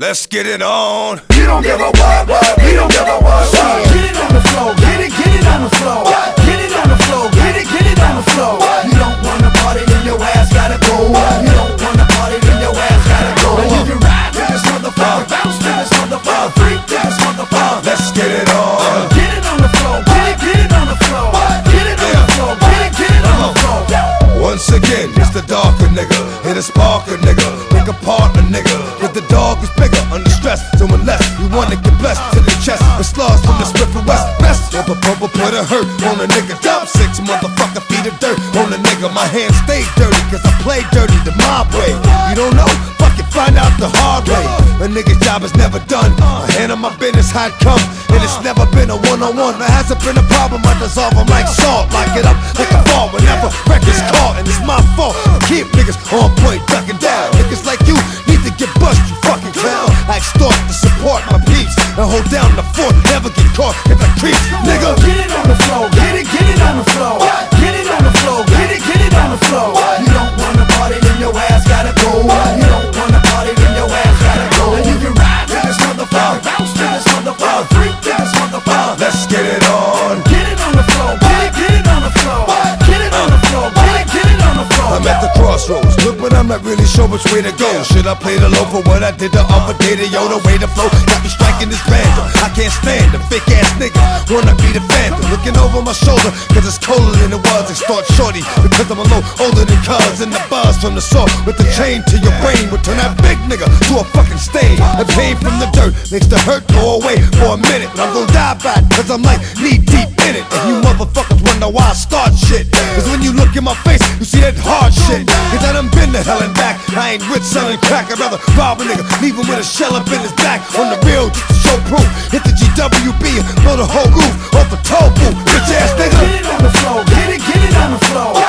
Let's get it on. You don't give a what, what, we don't give a what, what. Get it on the floor, get it, get it on the floor. Get it on the floor, get it, get it on the floor. You don't wanna party, then your ass gotta go. You don't wanna party, then your ass gotta go. And you can ride to this motherfucker, bounce to this motherfucker, freak to this motherfucker. Let's get it on. Get it on the floor, get it, get it on the floor. Get it on the floor, get it, get it on the floor. Once again, it's the darker nigga. Hit a sparker nigga. Wanna get blessed to the chest, with slugs from the and West. Best of a purple put a hurt on a nigga. Dump six motherfucker feet of dirt on a nigga. My hands stay dirty cause I play dirty the mob way. You don't know? Fuck it, find out the hard way. A nigga's job is never done. I handle my business how it come. And it's never been a one on one. There hasn't been a problem. I dissolve them like salt. Lock it up like a fall whenever records caught. And it's my fault. Keep niggas on point, ducking down. Niggas like you And hold down the fort. Never get caught if I creep. Nigga, not really sure which way to go. Should I play the low for what I did the other day? Yo, the way to flow got me striking this random. Can't stand the fake ass nigga. Wanna be the phantom. Looking over my shoulder, cause it's colder than it was. Start shorty because I'm a little older than cuz. And the buzz from the saw with the chain to your brain would turn that big nigga to a fucking stain. The pain from the dirt makes the hurt go away for a minute. But I'm gonna die by it, cause I'm like knee deep in it. And you motherfuckers wonder why I start shit. Cause when you look in my face, you see that hard shit. Cause I done been to hell and back. I ain't rich selling crack. I'd rather rob a nigga, leave him with a shell up in his back. On the real, just to show proof. Hit and blow the whole roof off the toll booth. Bitch ass Get it on the floor, get it, get it on the floor.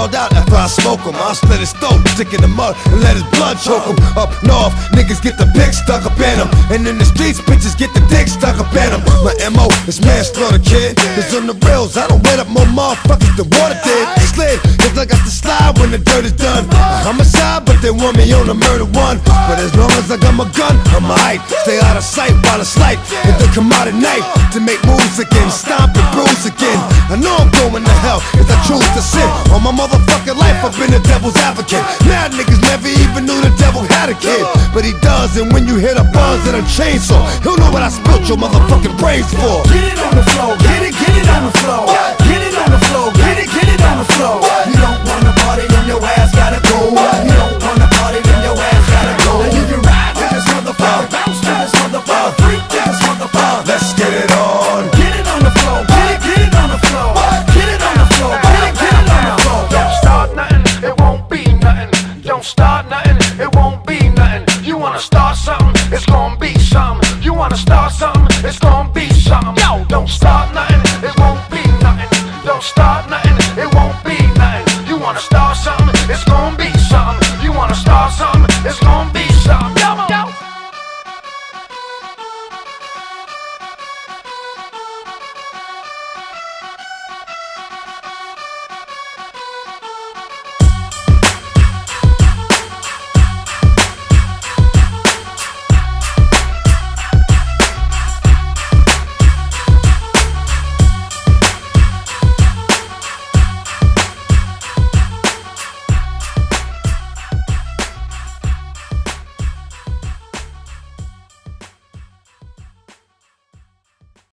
A sprawled out after I smoke him. I'll slit his throat, stick in the mud, and let his blood choke him. Up north, niggas get the pick stuck up in him. And in the streets, bitches get the dick stuck up in him. My MO is manslaughter, kid. Cause on the rails, I don't wet up more motherfuckers than water did. Slid, cause I got to slide when the dirt is done. I'm A homicide, but they want me on a murder one. But as long as I got my gun, I'm alright. Stay out of sight while it's light. And then come out at night to make moves again. Stomp and bruise again. I know I'm going to hell if I choose to sin. On my motherfucking life, I've been a devil's advocate. Mad niggas never even knew the devil had a kid. But he does, and when you hit a buzz and a chainsaw, he'll know what I spilt your motherfucking brains for. Get it on the floor, get it, something, it's gonna be something. You wanna start something, it's gonna be something. Yo, don't start nothing, it won't be nothing. Don't start nothing,